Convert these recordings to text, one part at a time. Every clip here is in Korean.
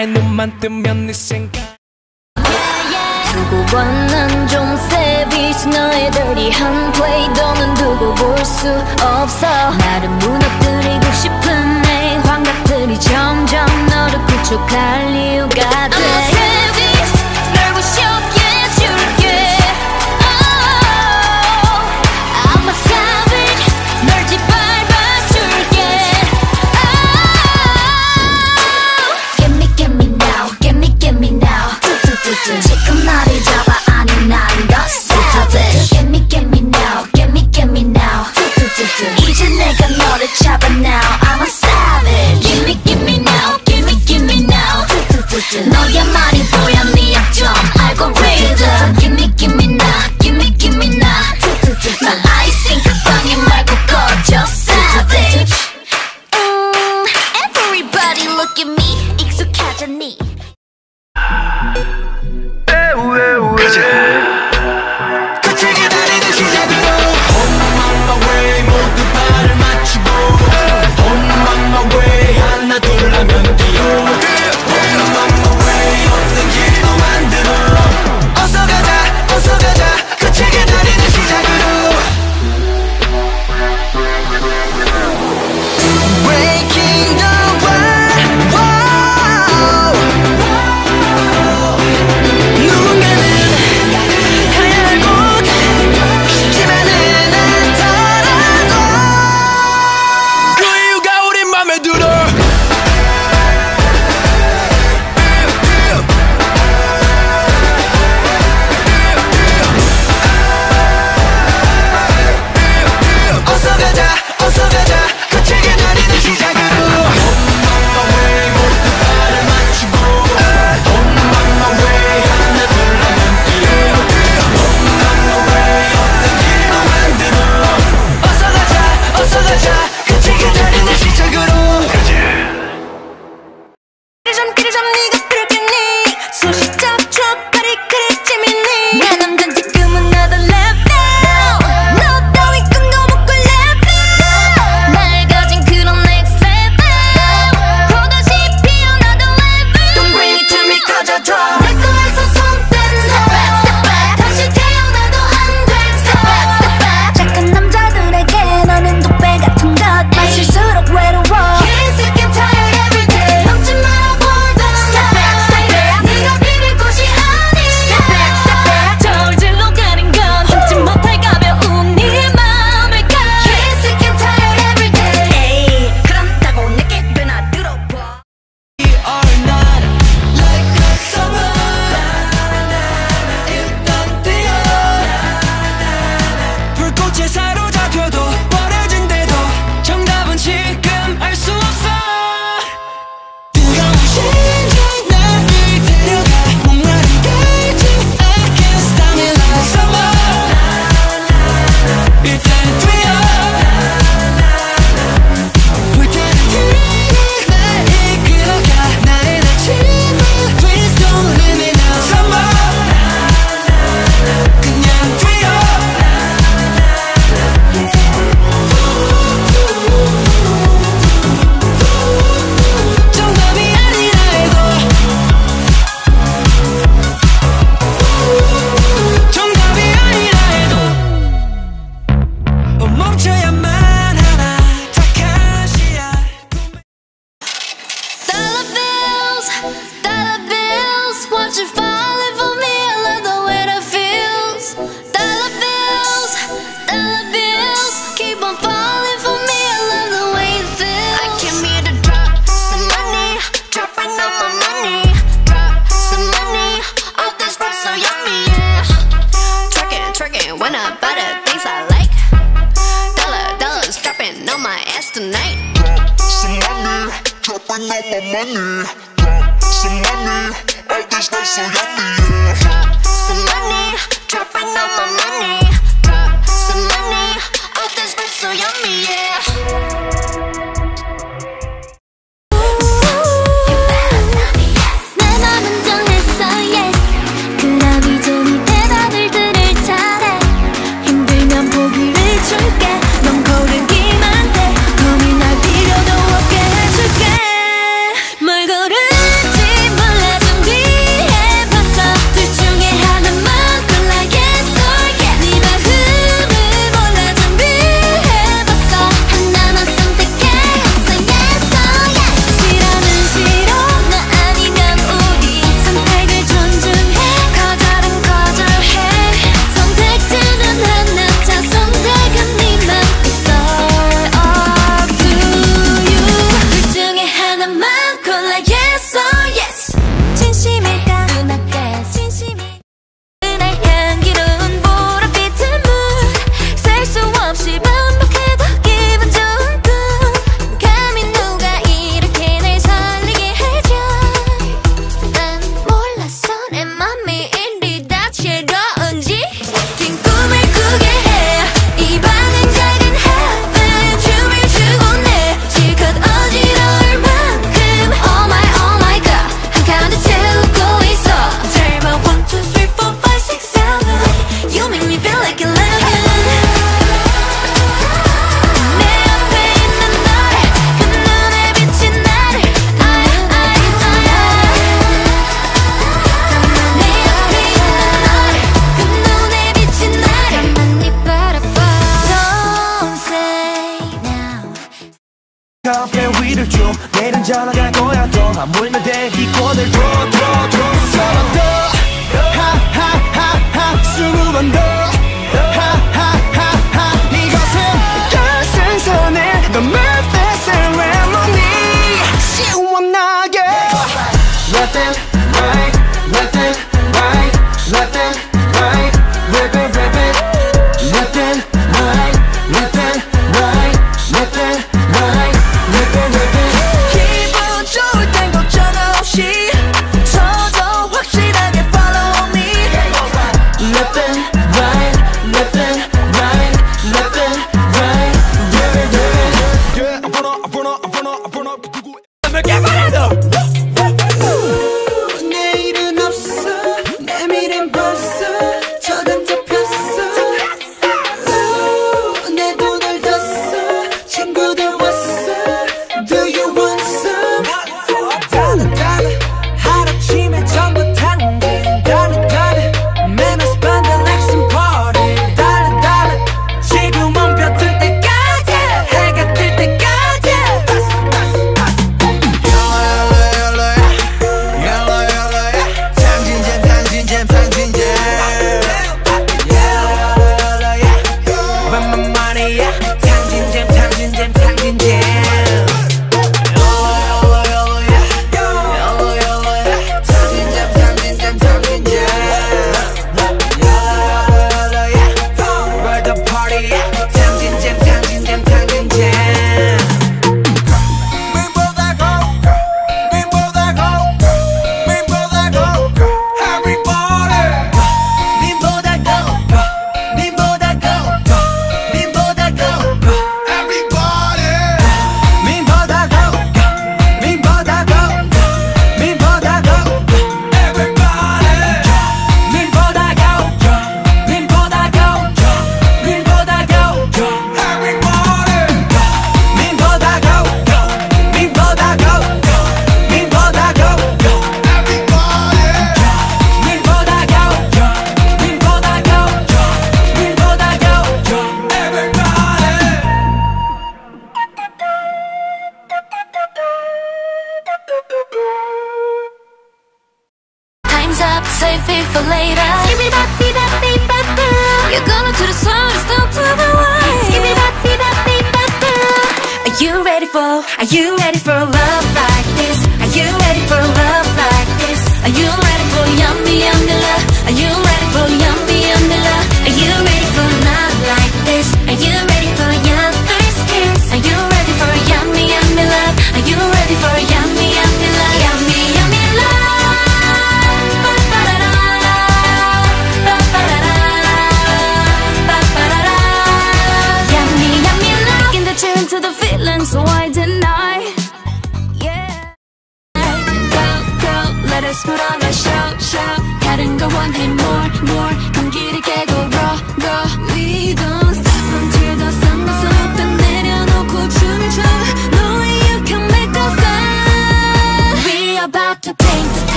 나의 눈만 뜨면 네 생각. 두고 만난 좀 세비지 너의 dirty한 play. 너는 두고 볼 수 없어. 나를 무너뜨리고 싶은 내 환각들이 점점 너를 구축할 이유가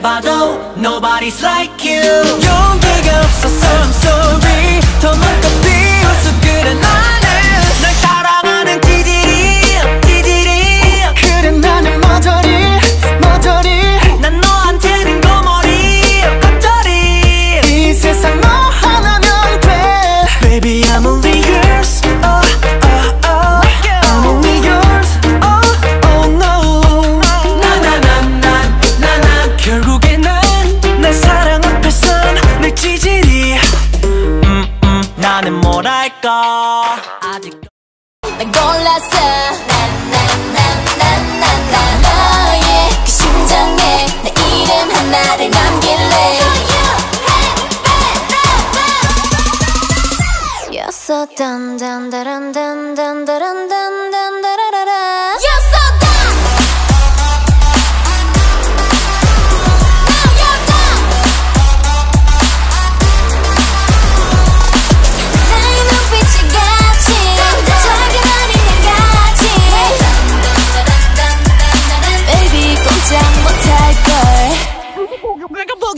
봐도 Nobody's like you. 용기가 없어서 I'm so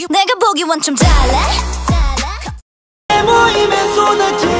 내가 보기 원좀 잘해 내 모임에 쏟아지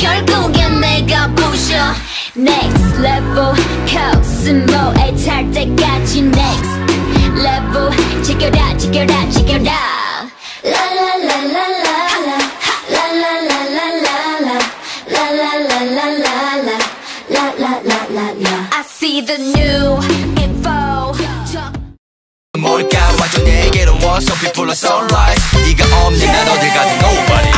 결국엔 내가 부셔 Next level 코스모에 탈 때까지 Next level 지켜라 지켜라 지켜라 I see the new info 뭘까 완전 내게로 Once of people are sunrise 네가 없는 난 어딜 가든 nobody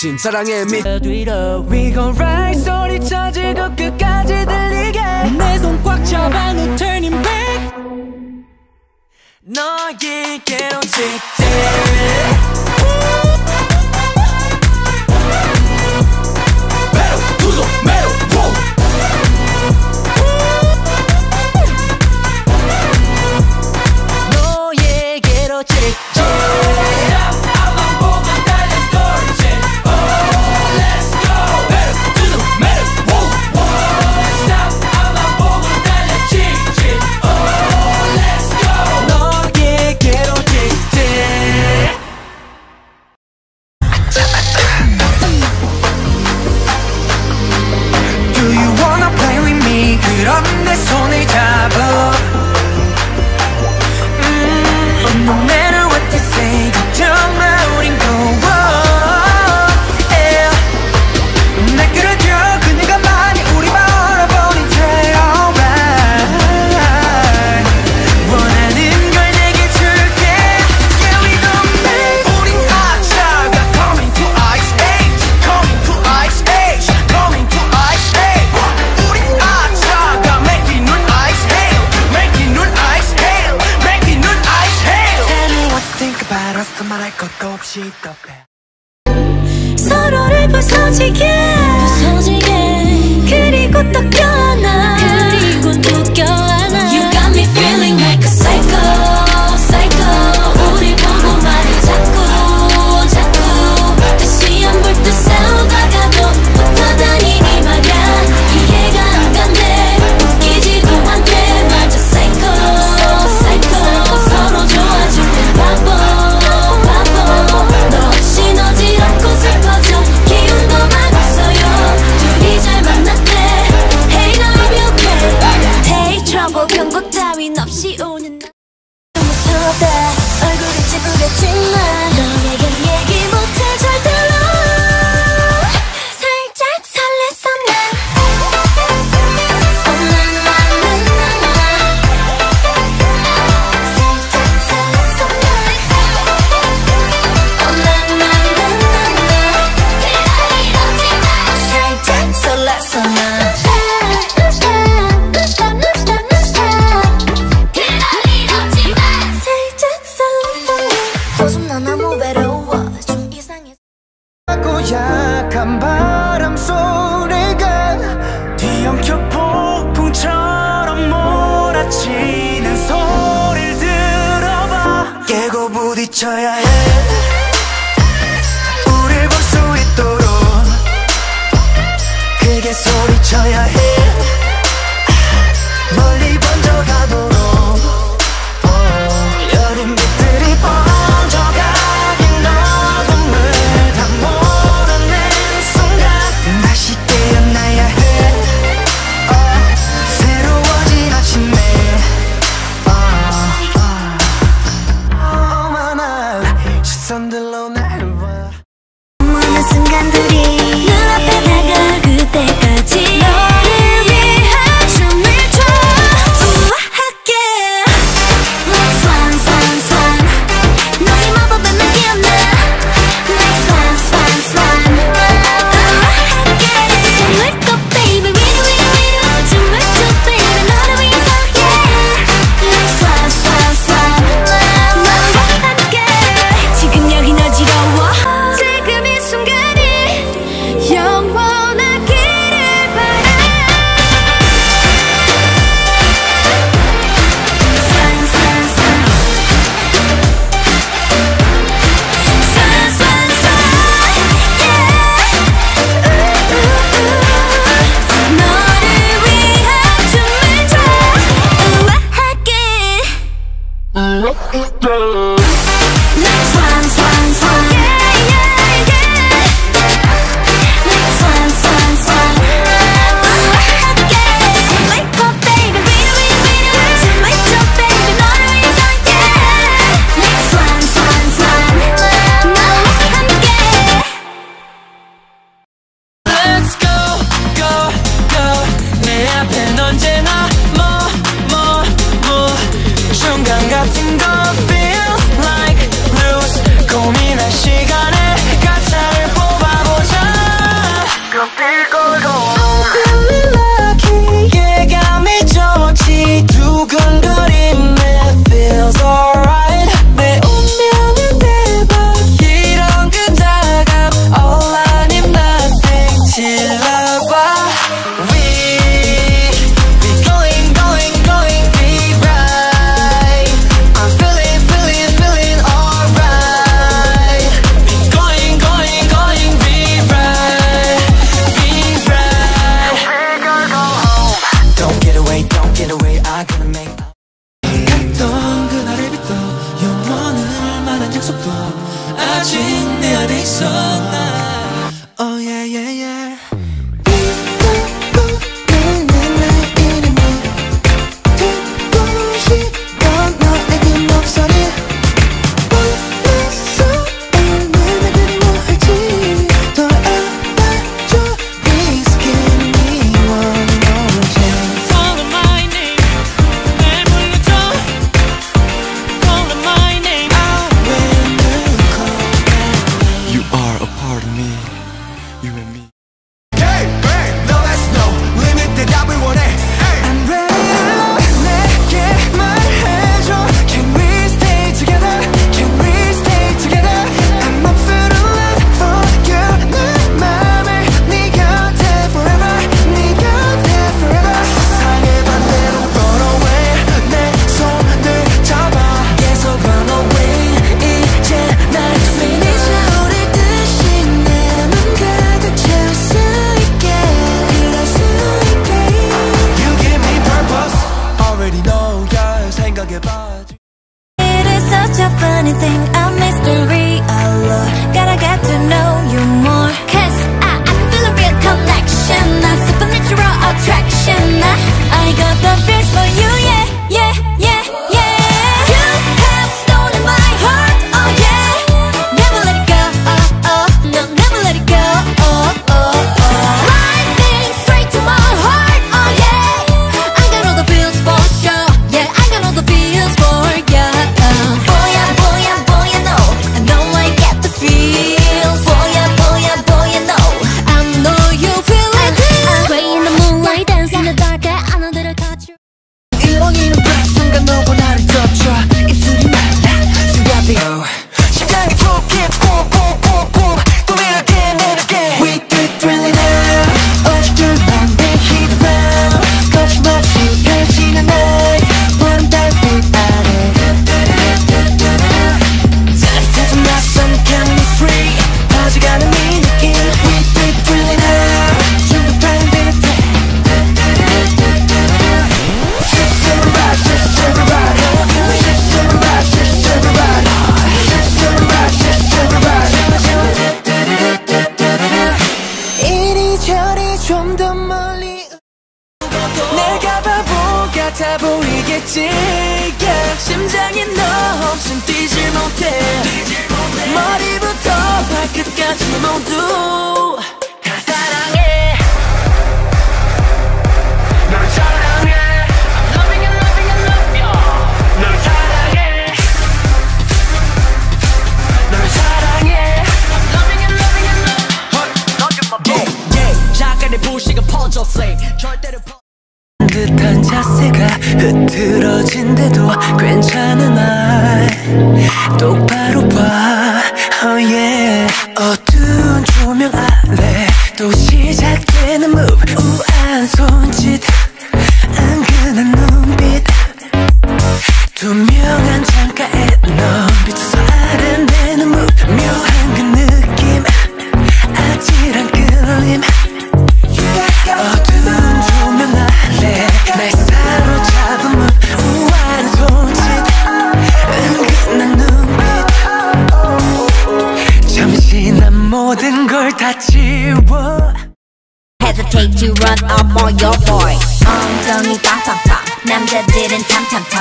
진사랑의 밑 뒤로 We gon' ride 소리 쳐지고 끝까지 들리게. 내 손 꽉 잡아 No turning back 너에게로 직진 가해. 멀리 번져가도록 day.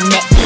I'm not.